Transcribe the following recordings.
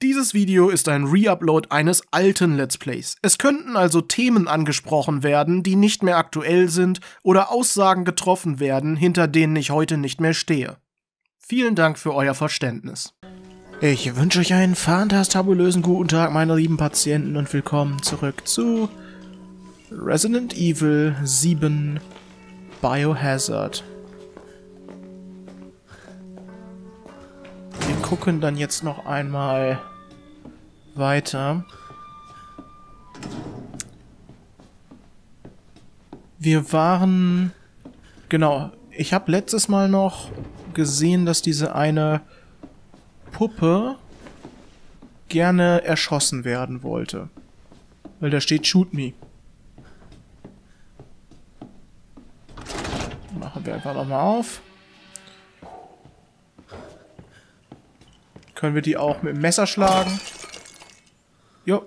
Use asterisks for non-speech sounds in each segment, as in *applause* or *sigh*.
Dieses Video ist ein Reupload eines alten Let's Plays. Es könnten also Themen angesprochen werden, die nicht mehr aktuell sind oder Aussagen getroffen werden, hinter denen ich heute nicht mehr stehe. Vielen Dank für euer Verständnis. Ich wünsche euch einen fantastabulösen guten Tag, meine lieben Patienten, und willkommen zurück zu Resident Evil 7 Biohazard. Wir gucken dann jetzt noch einmal weiter. Wir waren... Genau, ich habe letztes Mal noch gesehen, dass diese eine Puppe gerne erschossen werden wollte. Weil da steht Shoot Me. Machen wir einfach nochmal auf. Können wir die auch mit dem Messer schlagen? Jo.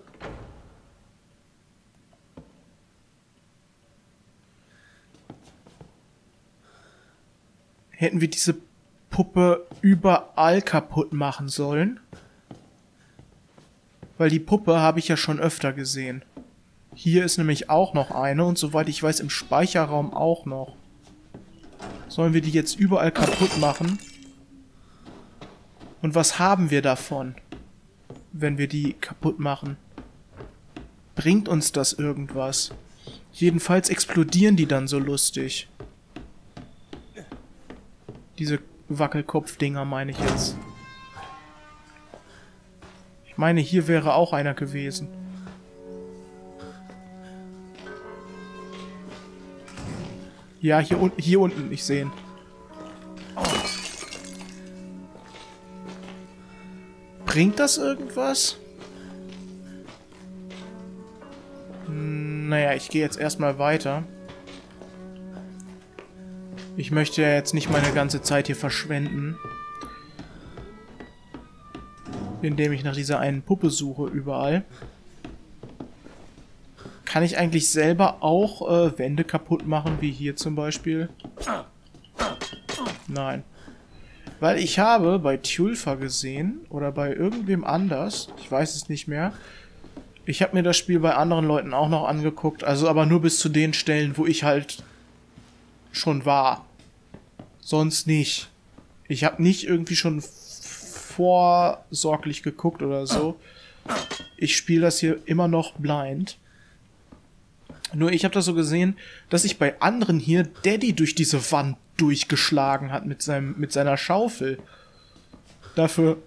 Hätten wir diese Puppe überall kaputt machen sollen? Weil die Puppe habe ich ja schon öfter gesehen. Hier ist nämlich auch noch eine und soweit ich weiß im Speicherraum auch noch. Sollen wir die jetzt überall kaputt machen? Und was haben wir davon, wenn wir die kaputt machen? Bringt uns das irgendwas? Jedenfalls explodieren die dann so lustig. Diese Wackelkopfdinger meine ich jetzt. Ich meine, hier wäre auch einer gewesen. Ja, hier, un hier unten, ich sehe ihn. Bringt das irgendwas? Naja, ich gehe jetzt erstmal weiter. Ich möchte ja jetzt nicht meine ganze Zeit hier verschwenden. Indem ich nach dieser einen Puppe suche überall. Kann ich eigentlich selber auch äh, Wände kaputt machen, wie hier zum Beispiel? Nein. Weil ich habe bei Tulfa gesehen, oder bei irgendwem anders, ich weiß es nicht mehr, ich habe mir das Spiel bei anderen Leuten auch noch angeguckt, also aber nur bis zu den Stellen, wo ich halt schon war. Sonst nicht. Ich habe nicht irgendwie schon vorsorglich geguckt oder so. Ich spiele das hier immer noch blind. Nur ich habe das so gesehen, dass sich bei anderen hier Daddy durch diese Wand durchgeschlagen hat mit, seinem, mit seiner Schaufel. Dafür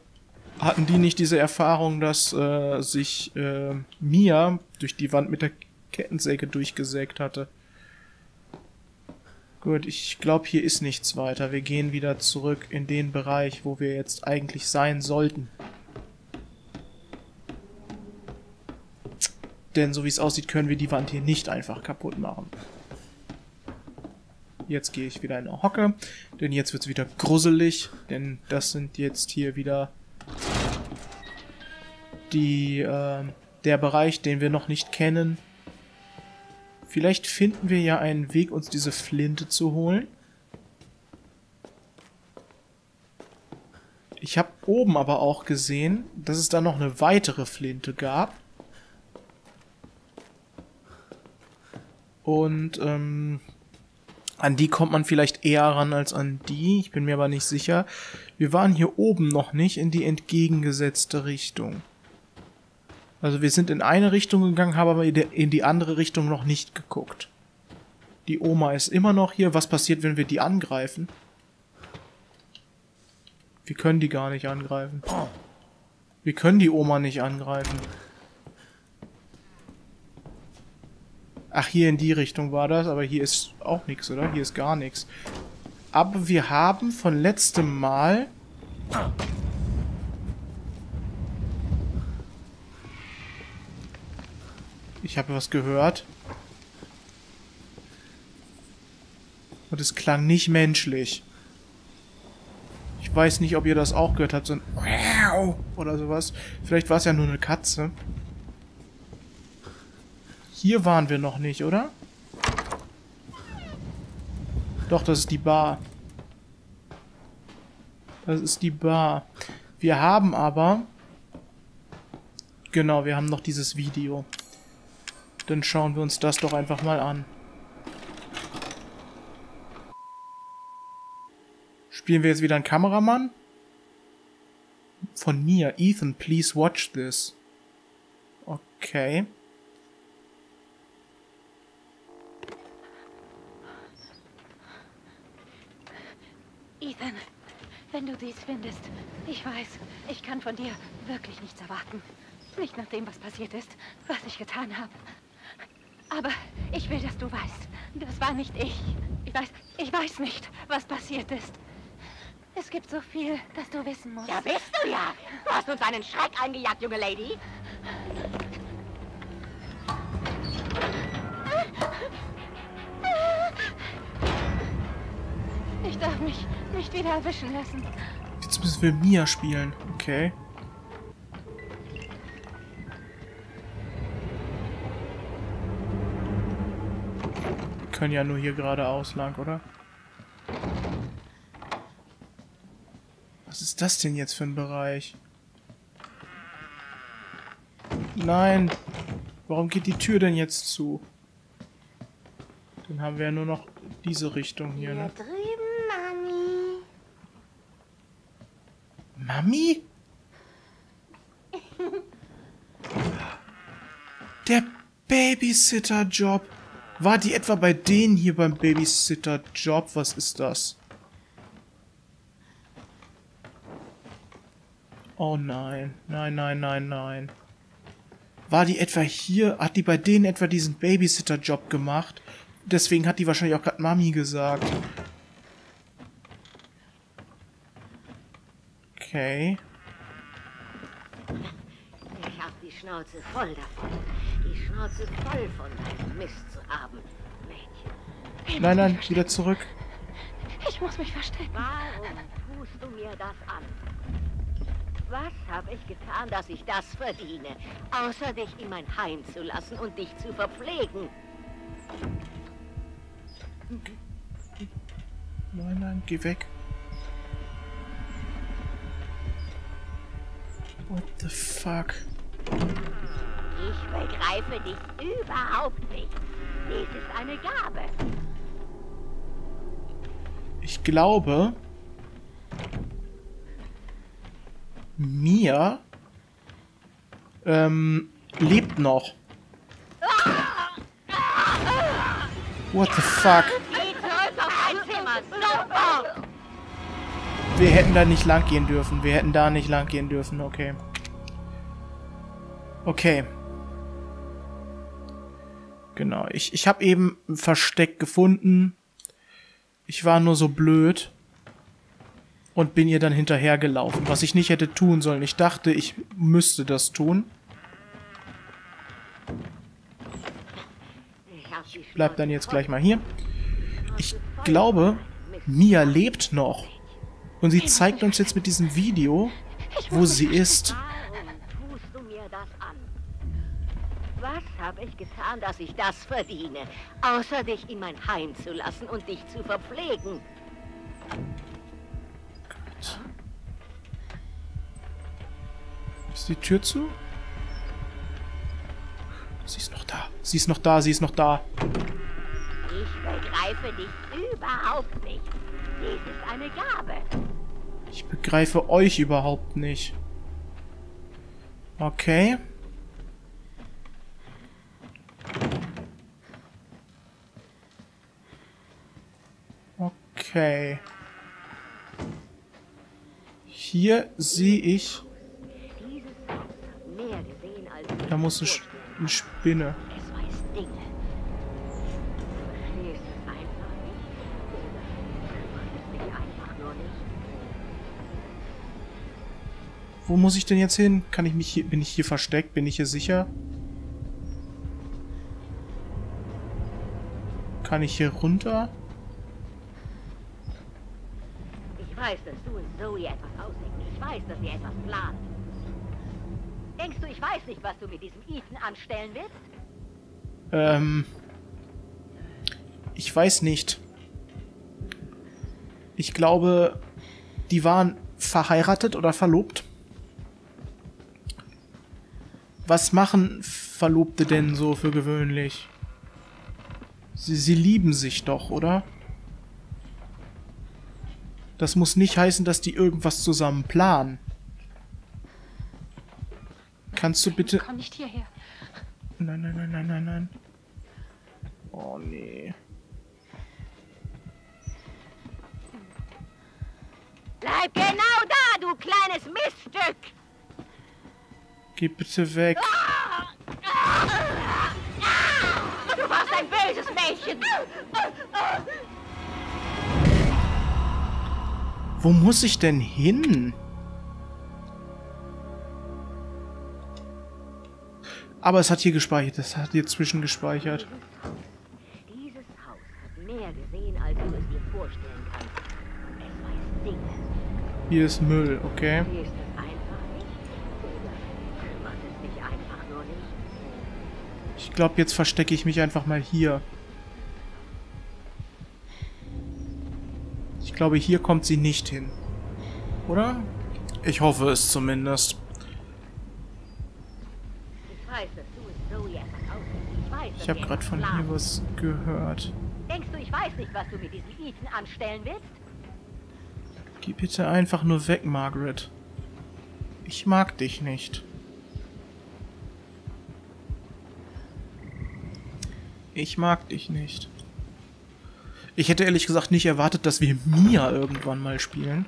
hatten die nicht diese Erfahrung, dass äh, sich äh, Mia durch die Wand mit der Kettensäge durchgesägt hatte. Gut, ich glaube, hier ist nichts weiter. Wir gehen wieder zurück in den Bereich, wo wir jetzt eigentlich sein sollten. Denn so wie es aussieht, können wir die Wand hier nicht einfach kaputt machen. Jetzt gehe ich wieder in eine Hocke, denn jetzt wird es wieder gruselig, denn das sind jetzt hier wieder die, äh, der Bereich, den wir noch nicht kennen. Vielleicht finden wir ja einen Weg, uns diese Flinte zu holen. Ich habe oben aber auch gesehen, dass es da noch eine weitere Flinte gab. Und ähm, an die kommt man vielleicht eher ran als an die. Ich bin mir aber nicht sicher. Wir waren hier oben noch nicht in die entgegengesetzte Richtung. Also wir sind in eine Richtung gegangen, haben aber in die andere Richtung noch nicht geguckt. Die Oma ist immer noch hier. Was passiert, wenn wir die angreifen? Wir können die gar nicht angreifen. Wir können die Oma nicht angreifen. Ach, hier in die Richtung war das, aber hier ist auch nichts, oder? Hier ist gar nichts. Aber wir haben von letztem Mal... Ich habe was gehört. Und es klang nicht menschlich. Ich weiß nicht, ob ihr das auch gehört habt, so ein oder sowas. Vielleicht war es ja nur eine Katze. Hier waren wir noch nicht, oder? Doch, das ist die Bar. Das ist die Bar. Wir haben aber Genau, wir haben noch dieses Video. Dann schauen wir uns das doch einfach mal an. Spielen wir jetzt wieder einen Kameramann? Von mir. Ethan, please watch this. Okay. Ethan, wenn du dies findest, ich weiß, ich kann von dir wirklich nichts erwarten. Nicht nach dem, was passiert ist, was ich getan habe. Aber ich will, dass du weißt, das war nicht ich. Ich weiß, ich weiß nicht, was passiert ist. Es gibt so viel, das du wissen musst. Ja, bist du ja. Du hast uns einen Schreck eingejagt, junge Lady. Ich darf mich nicht wieder erwischen lassen. Jetzt müssen wir Mia spielen. Okay. Wir können ja nur hier geradeaus lang, oder? Was ist das denn jetzt für ein Bereich? Nein! Warum geht die Tür denn jetzt zu? Dann haben wir ja nur noch diese Richtung hier, ne? drüben, Mami. Der Babysitter-Job. War die etwa bei denen hier beim Babysitter-Job? Was ist das? Oh nein. Nein, nein, nein, nein. War die etwa hier? Hat die bei denen etwa diesen Babysitter-Job gemacht? Deswegen hat die wahrscheinlich auch gerade Mami gesagt. Okay. Ich hab die Schnauze voll davon. Die Schnauze voll von deinem Mist zu haben, Mädchen. Nein, nein, wieder zurück. Ich muss mich verstecken. Warum tust du mir das an? Was habe ich getan, dass ich das verdiene, außer dich in mein Heim zu lassen und dich zu verpflegen? Nein, nein, geh weg. What the fuck? Ich begreife dich überhaupt nicht. Dies ist eine Gabe. Ich glaube, Mia ähm, lebt noch. What the fuck? Geh zurück auf dein Zimmer, sofort! Wir hätten da nicht lang gehen dürfen. Wir hätten da nicht lang gehen dürfen. Okay. Okay. Genau. Ich, ich habe eben ein Versteck gefunden. Ich war nur so blöd. Und bin ihr dann hinterhergelaufen. Was ich nicht hätte tun sollen. Ich dachte, ich müsste das tun. Ich Bleib dann jetzt gleich mal hier. Ich glaube, Mia lebt noch. Und sie zeigt uns jetzt mit diesem Video, wo sie ist. Warum tust du mir das an? Was habe ich getan, dass ich das verdiene, außer dich in mein Heim zu lassen und dich zu verpflegen? Ist die Tür zu? Sie ist noch da. Sie ist noch da. Sie ist noch da. Ich begreife dich überhaupt nicht. Dies ist eine Gabe. Ich begreife euch überhaupt nicht. Okay. Okay. Hier sehe ich, da muss eine, Sch- eine Spinne. Es weiß Dinge. Wo muss ich denn jetzt hin? Kann ich mich hier, bin ich hier versteckt? Bin ich hier sicher? Kann ich hier runter? Ich weiß, dass du und Zoe etwas ausdenken. Ich weiß, dass ihr etwas plant. Denkst du, ich weiß nicht, was du mit diesem Ethan anstellen willst? Ähm. Ich weiß nicht. Ich glaube, die waren verheiratet oder verlobt. Was machen Verlobte denn so für gewöhnlich? Sie, sie lieben sich doch, oder? Das muss nicht heißen, dass die irgendwas zusammen planen. Kannst du bitte... Komm nicht hierher. Nein, nein, nein, nein, nein, nein. Oh, nee. Bleib genau da, du kleines Miststück! Geh bitte weg. Du warst ein böses Mädchen! Wo muss ich denn hin? Aber es hat hier gespeichert. Es hat hier zwischengespeichert. Dieses Haus hat mehr gesehen, als du es dir vorstellen kannst. Es weiß Dinge. Hier ist Müll, okay. Siehst es glaube, jetzt verstecke ich mich einfach mal hier. Ich glaube, hier kommt sie nicht hin. Oder? Ich hoffe es zumindest. Ich weiß, dass du es so jetzt aussiehst. Ich weiß, dass Ich habe gerade von hier was gehört. Denkst du, ich weiß nicht, was du mit diesem Ethan anstellen willst? Geh bitte einfach nur weg, Margaret. Ich mag dich nicht. Ich mag dich nicht. Ich hätte ehrlich gesagt nicht erwartet, dass wir Mia irgendwann mal spielen.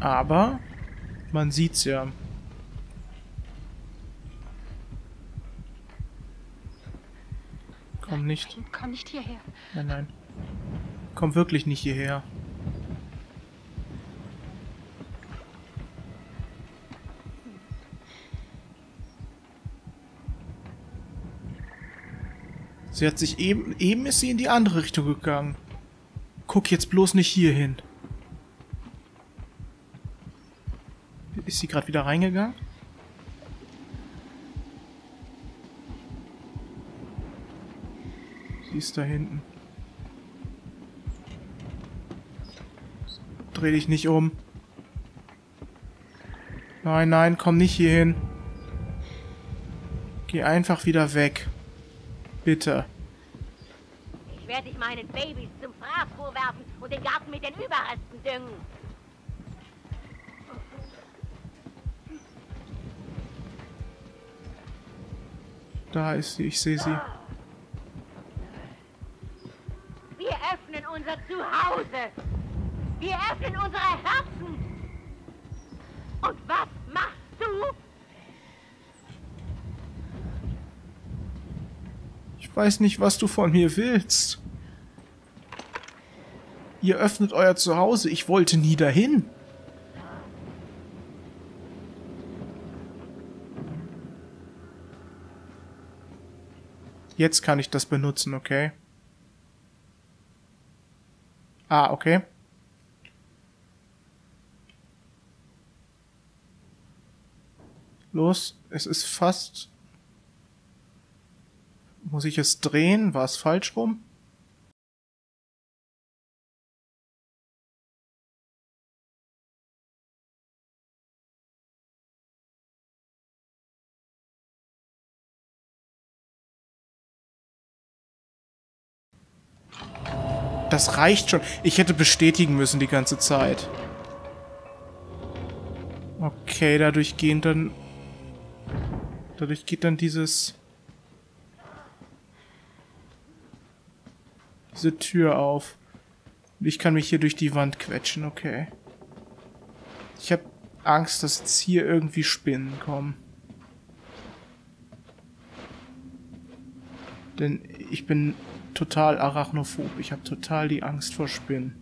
Aber man sieht's ja. Komm nicht. Komm nicht hierher. Nein, nein. Komm wirklich nicht hierher. Sie hat sich eben, eben ist sie in die andere Richtung gegangen. Guck jetzt bloß nicht hier hin. Ist sie gerade wieder reingegangen? Sie ist da hinten. Dreh dich nicht um. Nein, nein, komm nicht hier hin. Geh einfach wieder weg. Bitte. Ich werde dich meinen Babys zum Fraß vorwerfen und den Garten mit den Überresten düngen. Da ist sie, ich sehe sie. Wir öffnen unser Zuhause. Wir öffnen unsere Herzen. Und was machst du? Ich weiß nicht, was du von mir willst. Ihr öffnet euer Zuhause. Ich wollte nie dahin. Jetzt kann ich das benutzen, okay? Ah, okay. Los, es ist fast muss ich es drehen? War es falsch rum? Das reicht schon. Ich hätte bestätigen müssen die ganze Zeit. Okay, dadurch gehen dann... Dadurch geht dann dieses... diese Tür auf. Ich kann mich hier durch die Wand quetschen, okay. Ich habe Angst, dass jetzt hier irgendwie Spinnen kommen. Denn ich bin total arachnophob. Ich habe total die Angst vor Spinnen.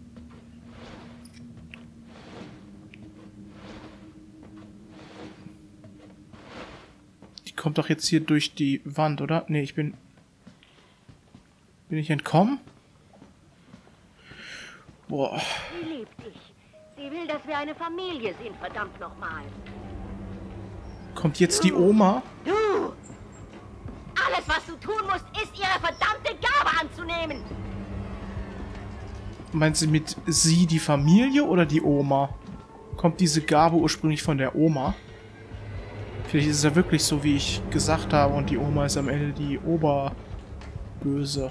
Die kommt doch jetzt hier durch die Wand, oder? Nee, ich bin... Bin ich entkommen? Boah. Sie liebt dich. Sie will, dass wir eine Familie sind, verdammt nochmal. Kommt jetzt die Oma? Du! Alles, was du tun musst, ist, ihre verdammte Gabe anzunehmen. Meint sie mit sie die Familie oder die Oma? Kommt diese Gabe ursprünglich von der Oma? Vielleicht ist es ja wirklich so, wie ich gesagt habe und die Oma ist am Ende die Oberböse.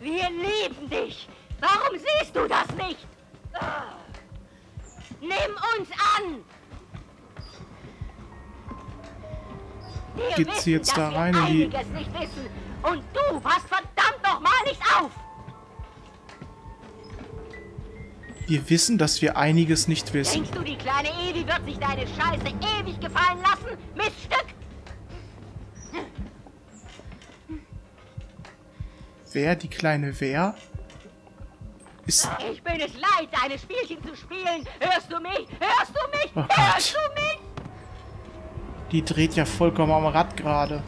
Wir lieben dich. Warum siehst du das nicht? Nimm uns an. Wir Geht sie wissen, jetzt dass da wir rein in die- einiges nicht wissen. Und du passt verdammt noch mal nicht auf. Wir wissen, dass wir einiges nicht wissen. Denkst du, die kleine Evi wird sich deine Scheiße ewig gefallen lassen? Miststück! Wer, die kleine Wer? Ist... Ich bin es leid, deine Spielchen zu spielen. Hörst du mich? Hörst du mich? Oh Gott. Hörst du mich? Die dreht ja vollkommen am Rad gerade.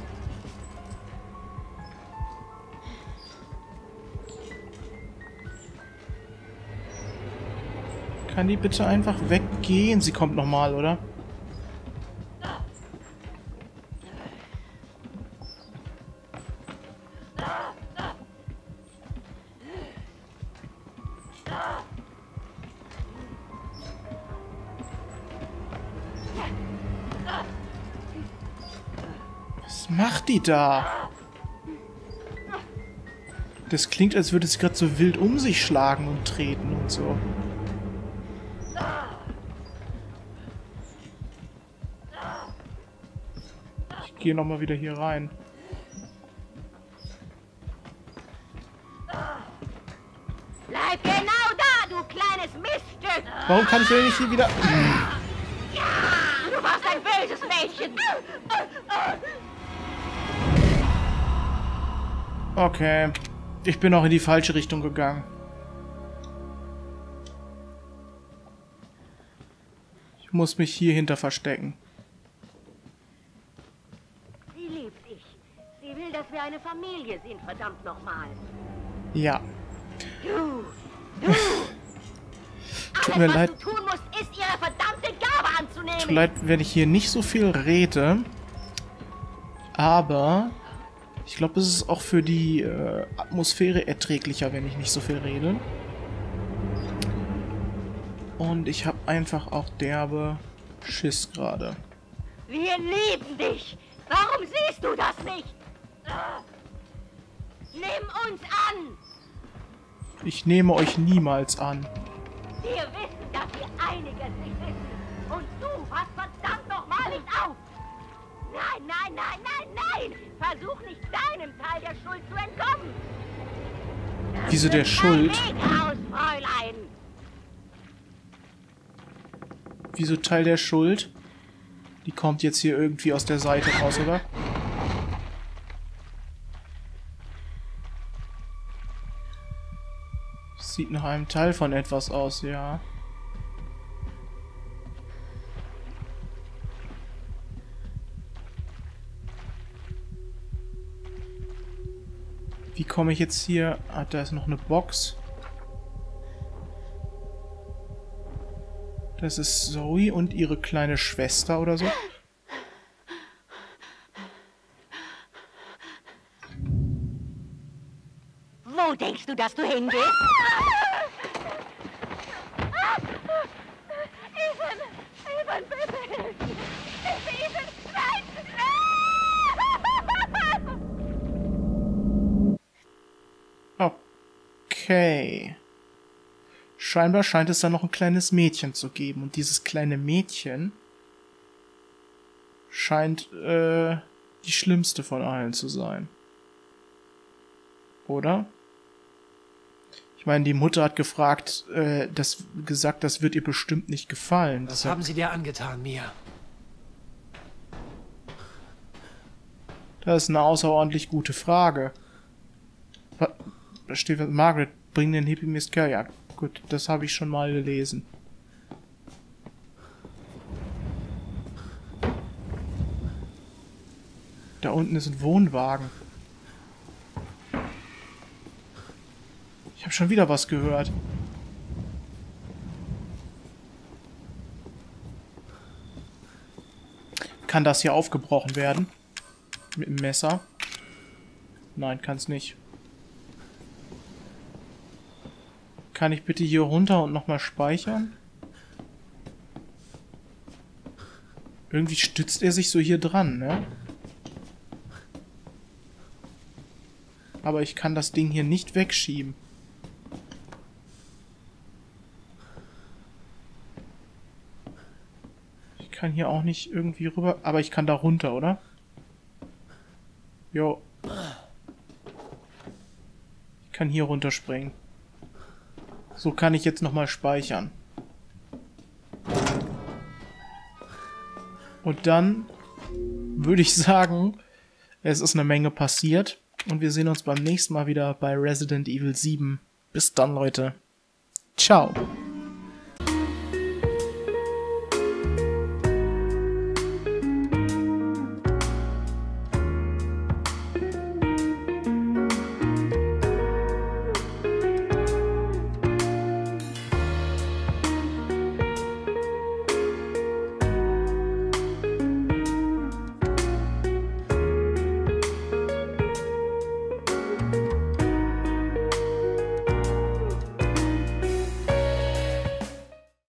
Kann die bitte einfach weggehen? Sie kommt nochmal, oder? Die da? Das klingt, als würde sie gerade so wild um sich schlagen und treten und so. Ich gehe nochmal wieder hier rein. Bleib genau da, du kleines Miststück! Warum kann ich denn nicht hier wieder... Du warst ein böses Mädchen! Okay. Ich bin auch in die falsche Richtung gegangen. Ich muss mich hier hinter verstecken. Sie liebt dich. Sie will, dass wir eine Familie sind, verdammt nochmal. Ja. Du, du! *laughs* Alles, mir was leid. du tun musst, ist ihre verdammte Gabe anzunehmen. Vielleicht, wenn ich hier nicht so viel rede. Aber ich glaube, es ist auch für die äh, Atmosphäre erträglicher, wenn ich nicht so viel rede. Und ich habe einfach auch derbe Schiss gerade. Wir lieben dich. Warum siehst du das nicht? Nimm uns an. Ich nehme euch niemals an. Wir wissen, dass wir einiges nicht wissen. Nein, nein, nein, nein. Versuch nicht deinem Teil der Schuld zu entkommen. Das Wieso der Schuld? Fräulein. Wieso Teil der Schuld? Die kommt jetzt hier irgendwie aus der Seite raus, oder? Sieht nach einem Teil von etwas aus, ja. Komme ich jetzt hier... Ah, da ist noch eine Box. Das ist Zoe und ihre kleine Schwester oder so. Wo denkst du, dass du hingehst? Ethan! Ethan, bitte! Hilfe, Ethan! Okay. Scheinbar scheint es da noch ein kleines Mädchen zu geben. Und dieses kleine Mädchen scheint äh, die schlimmste von allen zu sein. Oder? Ich meine, die Mutter hat gefragt, äh, das gesagt, das wird ihr bestimmt nicht gefallen. Was Deshalb- haben Sie dir angetan, Mia? Das ist eine außerordentlich gute Frage. Da steht, was- Margaret, bring den Hippie Kerr. Ja, gut, das habe ich schon mal gelesen. Da unten ist ein Wohnwagen. Ich habe schon wieder was gehört. Kann das hier aufgebrochen werden? Mit dem Messer? Nein, kann es nicht. Kann ich bitte hier runter und nochmal speichern? Irgendwie stützt er sich so hier dran, ne? Aber ich kann das Ding hier nicht wegschieben. Ich kann hier auch nicht irgendwie rüber... Aber ich kann da runter, oder? Jo. Ich kann hier runterspringen. So kann ich jetzt nochmal speichern. Und dann würde ich sagen, es ist eine Menge passiert. Und wir sehen uns beim nächsten Mal wieder bei Resident Evil 7. Bis dann, Leute. Ciao.